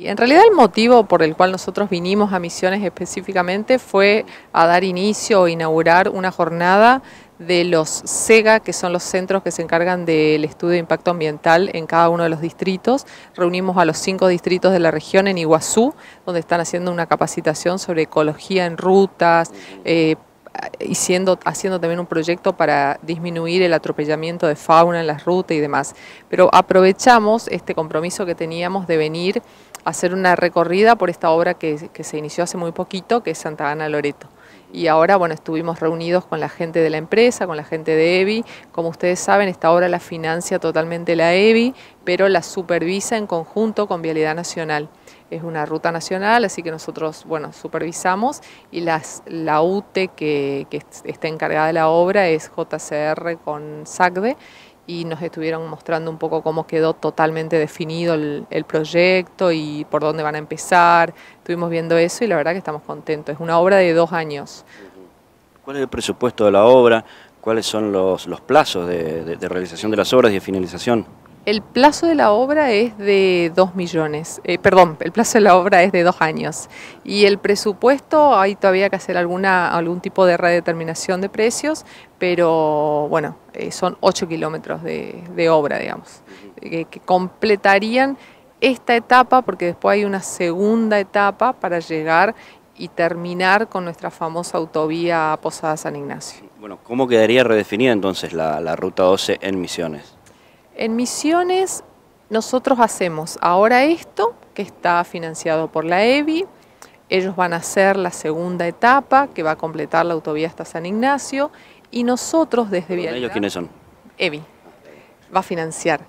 En realidad el motivo por el cual nosotros vinimos a Misiones específicamente fue a dar inicio o inaugurar una jornada de los SEGA, que son los centros que se encargan del estudio de impacto ambiental en cada uno de los distritos. Reunimos a los cinco distritos de la región en Iguazú, donde están haciendo una capacitación sobre ecología en rutas, eh, y haciendo también un proyecto para disminuir el atropellamiento de fauna en las rutas y demás. Pero aprovechamos este compromiso que teníamos de venir hacer una recorrida por esta obra que, que se inició hace muy poquito, que es Santa Ana Loreto. Y ahora, bueno, estuvimos reunidos con la gente de la empresa, con la gente de EVI. Como ustedes saben, esta obra la financia totalmente la EVI, pero la supervisa en conjunto con Vialidad Nacional es una ruta nacional, así que nosotros, bueno, supervisamos y la UTE que, está encargada de la obra es JCR con SACDE y nos estuvieron mostrando un poco cómo quedó totalmente definido el, proyecto y por dónde van a empezar. Estuvimos viendo eso y la verdad que estamos contentos. Es una obra de dos años. ¿Cuál es el presupuesto de la obra? ¿Cuáles son los, los plazos de, de realización de las obras y de finalización? El plazo de la obra es de 2 millones, eh, perdón, el plazo de la obra es de dos años y el presupuesto hay todavía que hacer alguna, algún tipo de redeterminación de precios, pero bueno, eh, son 8 kilómetros de, obra, digamos, que, completarían esta etapa porque después hay una segunda etapa para llegar y terminar con nuestra famosa autovía Posada San Ignacio. Bueno, ¿cómo quedaría redefinida entonces la, la Ruta 12 en Misiones? En Misiones nosotros hacemos ahora esto, que está financiado por la EBI, ellos van a hacer la segunda etapa, que va a completar la autovía hasta San Ignacio, y nosotros desde Vialidad... ¿Ellos quiénes son? EBI, va a financiar.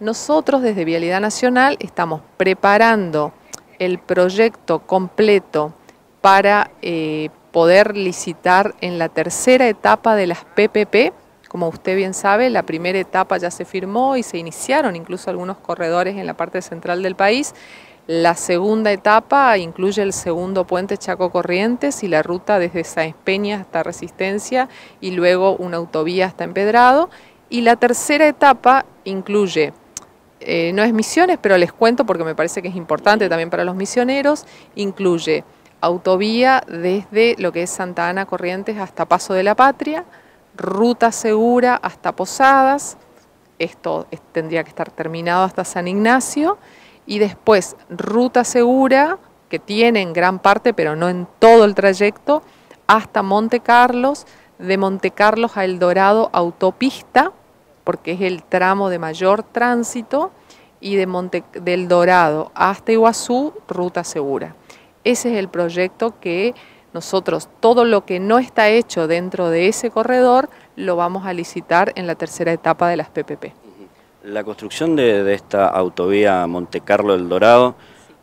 Nosotros desde Vialidad Nacional estamos preparando el proyecto completo para eh, poder licitar en la tercera etapa de las PPP, como usted bien sabe, la primera etapa ya se firmó y se iniciaron incluso algunos corredores en la parte central del país. La segunda etapa incluye el segundo puente Chaco Corrientes y la ruta desde Sáenz Peña hasta Resistencia y luego una autovía hasta Empedrado. Y la tercera etapa incluye, eh, no es misiones, pero les cuento porque me parece que es importante también para los misioneros, incluye autovía desde lo que es Santa Ana Corrientes hasta Paso de la Patria, ruta segura hasta Posadas, esto tendría que estar terminado hasta San Ignacio, y después ruta segura, que tiene en gran parte, pero no en todo el trayecto, hasta Monte Carlos, de Monte Carlos a El Dorado autopista, porque es el tramo de mayor tránsito, y de Monte, del Dorado hasta Iguazú, ruta segura. Ese es el proyecto que nosotros todo lo que no está hecho dentro de ese corredor lo vamos a licitar en la tercera etapa de las PPP. La construcción de, esta autovía Monte Carlo El Dorado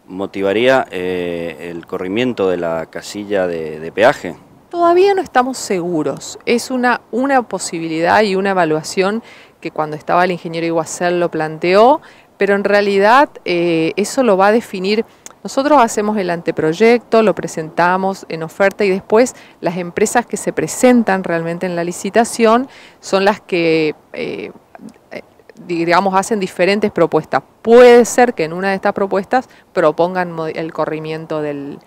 motivaría eh, el corrimiento de la casilla de, peaje. Todavía no estamos seguros. Es una, una posibilidad y una evaluación que cuando estaba el ingeniero Iguacel lo planteó, pero en realidad eh, eso lo va a definir nosotros hacemos el anteproyecto, lo presentamos en oferta y después las empresas que se presentan realmente en la licitación son las que, eh, eh, digamos, hacen diferentes propuestas. Puede ser que en una de estas propuestas propongan el corrimiento del,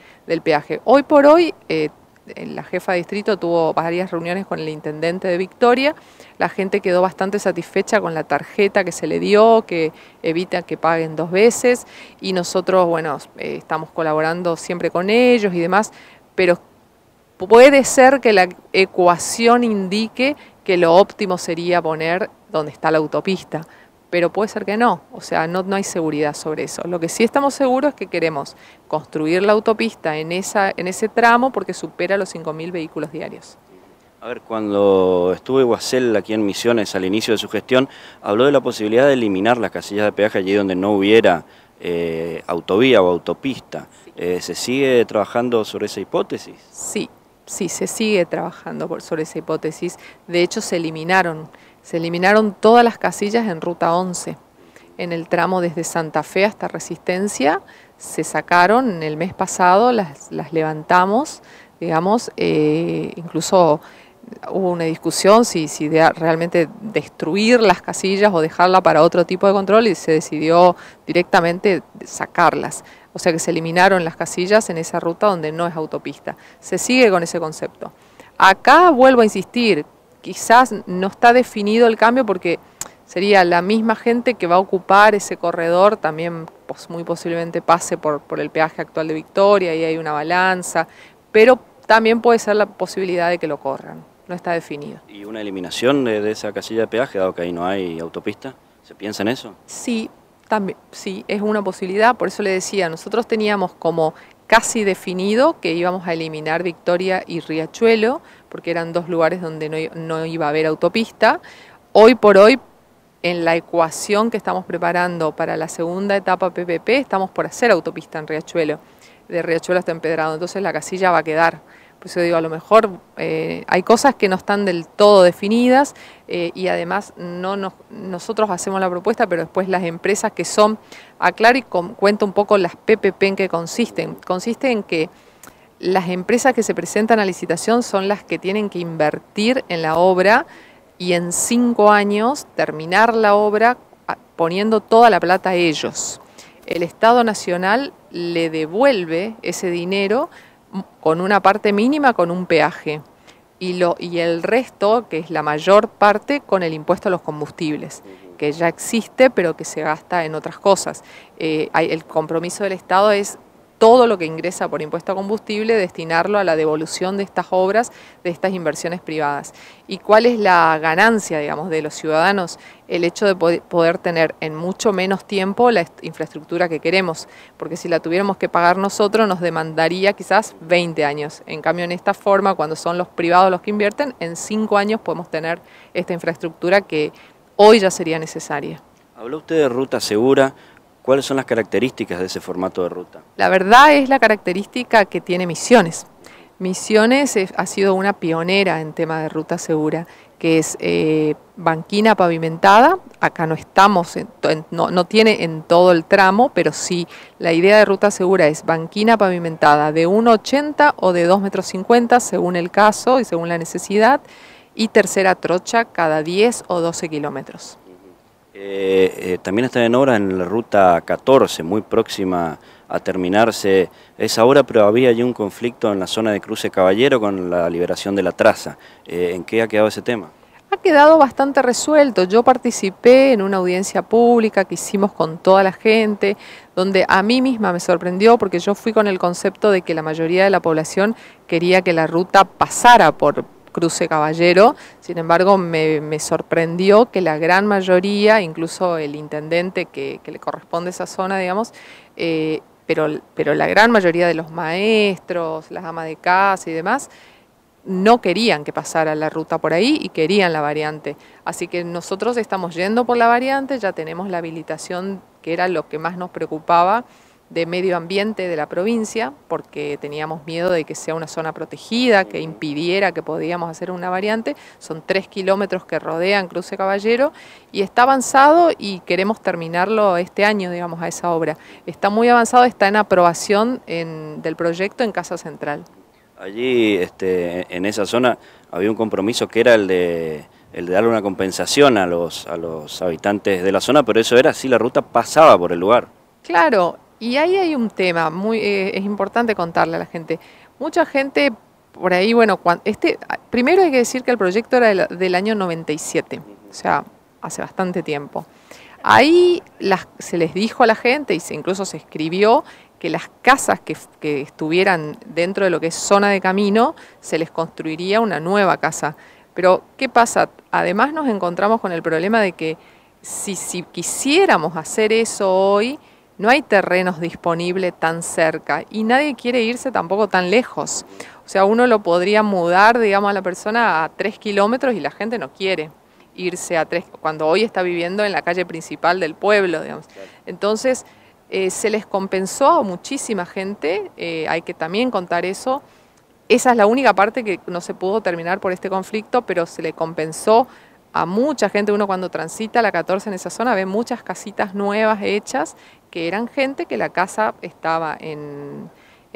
peaje. Hoy por hoy, eh, la jefa de distrito tuvo varias reuniones con el intendente de Victoria, la gente quedó bastante satisfecha con la tarjeta que se le dio, que evita que paguen dos veces. Y nosotros, bueno, eh, estamos colaborando siempre con ellos y demás, pero puede ser que la ecuación indique que lo óptimo sería poner donde está la autopista pero puede ser que no, o sea, no, no hay seguridad sobre eso. Lo que sí estamos seguros es que queremos construir la autopista en, esa, en ese tramo porque supera los 5.000 vehículos diarios. A ver, cuando estuvo Iguacel aquí en Misiones al inicio de su gestión, habló de la posibilidad de eliminar las casillas de peaje allí donde no hubiera eh, autovía o autopista. Eh, ¿Se sigue trabajando sobre esa hipótesis? Sí, sí, se sigue trabajando sobre esa hipótesis. De hecho, se eliminaron se eliminaron todas las casillas en Ruta 11. En el tramo desde Santa Fe hasta Resistencia se sacaron el mes pasado, las, levantamos, digamos, eh, incluso hubo una discusión si, si realmente destruir las casillas o dejarla para otro tipo de control y se decidió directamente sacarlas. O sea que se eliminaron las casillas en esa ruta donde no es autopista. Se sigue con ese concepto. Acá vuelvo a insistir, quizás no está definido el cambio porque sería la misma gente que va a ocupar ese corredor, también pues, muy posiblemente pase por, por el peaje actual de Victoria y hay una balanza, pero también puede ser la posibilidad de que lo corran, no está definido. ¿Y una eliminación de, esa casilla de peaje, dado que ahí no hay autopista? ¿Se piensa en eso? Sí, también, sí, es una posibilidad, por eso le decía, nosotros teníamos como casi definido que íbamos a eliminar Victoria y Riachuelo, porque eran dos lugares donde no, no iba a haber autopista. Hoy por hoy en la ecuación que estamos preparando para la segunda etapa PPP, estamos por hacer autopista en Riachuelo, de Riachuelo hasta Empedrado, entonces la casilla va a quedar. Por eso digo, a lo mejor eh, hay cosas que no están del todo definidas eh, y además no nosotros hacemos la propuesta, pero después las empresas que son, aclaro y cuento un poco las PPP en qué consisten. Consiste en que las empresas que se presentan a licitación son las que tienen que invertir en la obra y en cinco años terminar la obra poniendo toda la plata a ellos. El Estado Nacional le devuelve ese dinero con una parte mínima con un peaje y, el resto, que es la mayor parte, con el impuesto a los combustibles, que ya existe pero que se gasta en otras cosas. Eh, el compromiso del Estado es todo lo que ingresa por impuesto a combustible, destinarlo a la devolución de estas obras, de estas inversiones privadas. ¿Y cuál es la ganancia, digamos, de los ciudadanos? El hecho de poder tener en mucho menos tiempo la infraestructura que queremos, porque si la tuviéramos que pagar nosotros nos demandaría quizás 20 años. En cambio, en esta forma, cuando son los privados los que invierten, en 5 años podemos tener esta infraestructura que hoy ya sería necesaria. Habló usted de ruta segura, ¿Cuáles son las características de ese formato de ruta? La verdad es la característica que tiene Misiones. Misiones ha sido una pionera en tema de ruta segura, que es eh, banquina pavimentada. Acá no estamos, no, tiene en todo el tramo, pero sí la idea de ruta segura es banquina pavimentada de 1,80 o de 2,50 metros según el caso y según la necesidad, y tercera trocha cada 10 o 12 kilómetros. Eh, eh, también está en obra en la ruta 14, muy próxima a terminarse esa obra, pero había allí un conflicto en la zona de Cruce Caballero con la liberación de la traza. Eh, ¿En qué ha quedado ese tema? Ha quedado bastante resuelto. Yo participé en una audiencia pública que hicimos con toda la gente, donde a mí misma me sorprendió porque yo fui con el concepto de que la mayoría de la población quería que la ruta pasara por, Cruce Caballero. Sin embargo, me, sorprendió que la gran mayoría, incluso el intendente que, le corresponde esa zona, digamos, eh, pero, pero la gran mayoría de los maestros, las amas de casa y demás, no querían que pasara la ruta por ahí y querían la variante. Así que nosotros estamos yendo por la variante, ya tenemos la habilitación, que era lo que más nos preocupaba, de medio ambiente de la provincia, porque teníamos miedo de que sea una zona protegida, que impidiera que podíamos hacer una variante. Son tres kilómetros que rodean Cruce Caballero y está avanzado y queremos terminarlo este año, digamos, a esa obra. Está muy avanzado, está en aprobación del proyecto en Casa Central. Allí, este, en esa zona, había un compromiso que era el de el de darle una compensación a los, a los habitantes de la zona, pero eso era si la ruta pasaba por el lugar. Claro, y ahí hay un tema, muy eh, es importante contarle a la gente. Mucha gente por ahí, bueno, este, primero hay que decir que el proyecto era del, año 97, o sea, hace bastante tiempo. Ahí las, se les dijo a la gente, y se, incluso se escribió, que las casas que, que, estuvieran dentro de lo que es zona de camino, se les construiría una nueva casa. Pero, ¿qué pasa? Además nos encontramos con el problema de que si, si quisiéramos hacer eso hoy, no hay terrenos disponibles tan cerca y nadie quiere irse tampoco tan lejos. O sea, uno lo podría mudar, digamos, a la persona a tres kilómetros y la gente no quiere irse a tres, cuando hoy está viviendo en la calle principal del pueblo, digamos. Entonces, eh, se les compensó a muchísima gente, eh, hay que también contar eso. Esa es la única parte que no se pudo terminar por este conflicto, pero se le compensó a mucha gente, uno cuando transita la 14 en esa zona ve muchas casitas nuevas hechas que eran gente que la casa estaba en,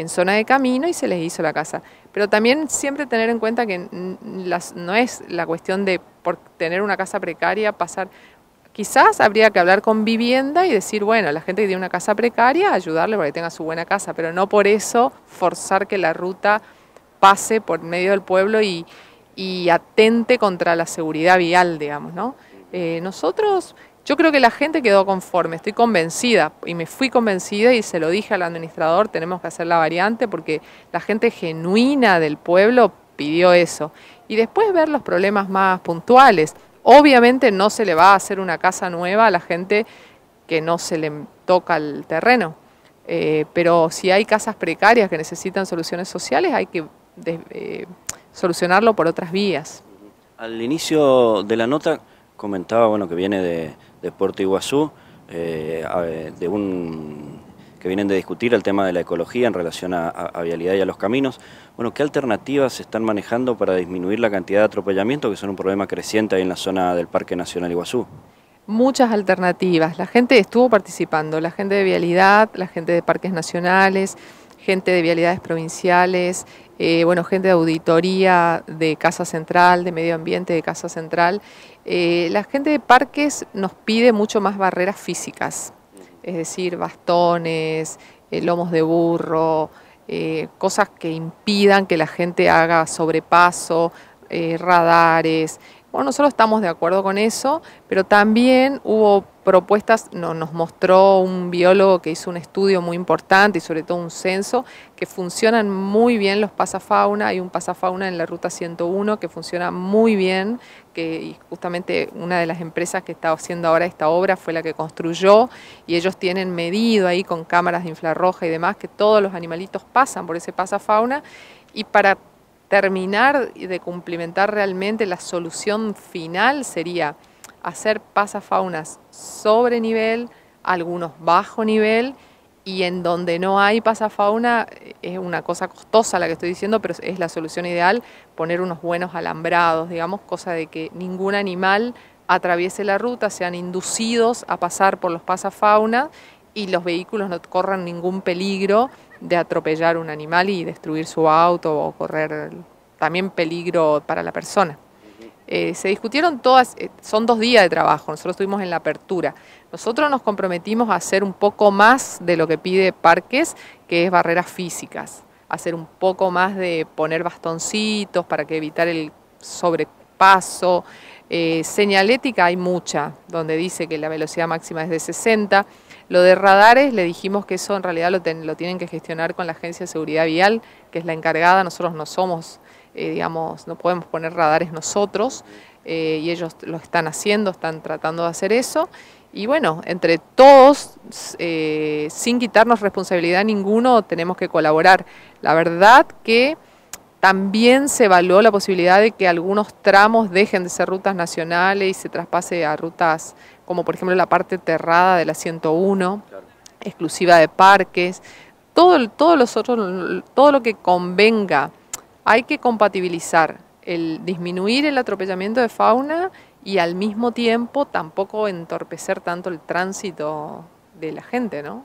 zona de camino y se les hizo la casa. Pero también siempre tener en cuenta que no es la cuestión de por tener una casa precaria pasar Quizás habría que hablar con vivienda y decir, bueno, la gente que tiene una casa precaria, ayudarle para que tenga su buena casa, pero no por eso forzar que la ruta pase por medio del pueblo y, atente contra la seguridad vial, digamos, ¿no? Eh, nosotros, yo creo que la gente quedó conforme, estoy convencida y me fui convencida y se lo dije al administrador, tenemos que hacer la variante porque la gente genuina del pueblo pidió eso. Y después ver los problemas más puntuales. Obviamente no se le va a hacer una casa nueva a la gente que no se le toca el terreno, eh, pero si hay casas precarias que necesitan soluciones sociales hay que eh, solucionarlo por otras vías. Al inicio de la nota comentaba bueno que viene de, Puerto Iguazú, eh, de un que vienen de discutir el tema de la ecología en relación a, vialidad y a los caminos. Bueno, ¿qué alternativas se están manejando para disminuir la cantidad de atropellamiento, que son un problema creciente ahí en la zona del Parque Nacional Iguazú? Muchas alternativas. La gente estuvo participando, la gente de vialidad, la gente de parques nacionales, gente de vialidades provinciales, eh, bueno, gente de auditoría de Casa Central, de Medio Ambiente de Casa Central. Eh, la gente de parques nos pide mucho más barreras físicas es decir, bastones, eh, lomos de burro, eh, cosas que impidan que la gente haga sobrepaso, radares. Bueno, nosotros estamos de acuerdo con eso, pero también hubo propuestas, nos mostró un biólogo que hizo un estudio muy importante y sobre todo un censo, que funcionan muy bien los pasafauna. Hay un pasafauna en la ruta 101 que funciona muy bien, que justamente una de las empresas que está haciendo ahora esta obra fue la que construyó y ellos tienen medido ahí con cámaras de infrarroja y demás que todos los animalitos pasan por ese pasafauna y para terminar de cumplimentar realmente la solución final sería hacer pasafaunas sobre nivel, algunos bajo nivel, y en donde no hay pasafauna es una cosa costosa la que estoy diciendo, pero es la solución ideal poner unos buenos alambrados, digamos, cosa de que ningún animal atraviese la ruta, sean inducidos a pasar por los pasafauna y los vehículos no corran ningún peligro de atropellar un animal y destruir su auto o correr también peligro para la persona. Eh, se discutieron todas, eh, son dos días de trabajo, nosotros estuvimos en la apertura. Nosotros nos comprometimos a hacer un poco más de lo que pide Parques, que es barreras físicas, hacer un poco más de poner bastoncitos para que evitar el sobrepaso. Eh, señalética hay mucha, donde dice que la velocidad máxima es de 60. Lo de radares, le dijimos que eso en realidad lo, lo tienen que gestionar con la Agencia de Seguridad Vial, que es la encargada, nosotros no somos eh, digamos, no podemos poner radares nosotros eh, y ellos lo están haciendo, están tratando de hacer eso. Y bueno, entre todos, eh, sin quitarnos responsabilidad ninguno, tenemos que colaborar. La verdad que también se evaluó la posibilidad de que algunos tramos dejen de ser rutas nacionales y se traspase a rutas como por ejemplo la parte terrada de la 101, exclusiva de parques. Todo, todo, los otros, todo lo que convenga hay que compatibilizar el disminuir el atropellamiento de fauna y al mismo tiempo tampoco entorpecer tanto el tránsito de la gente, ¿no?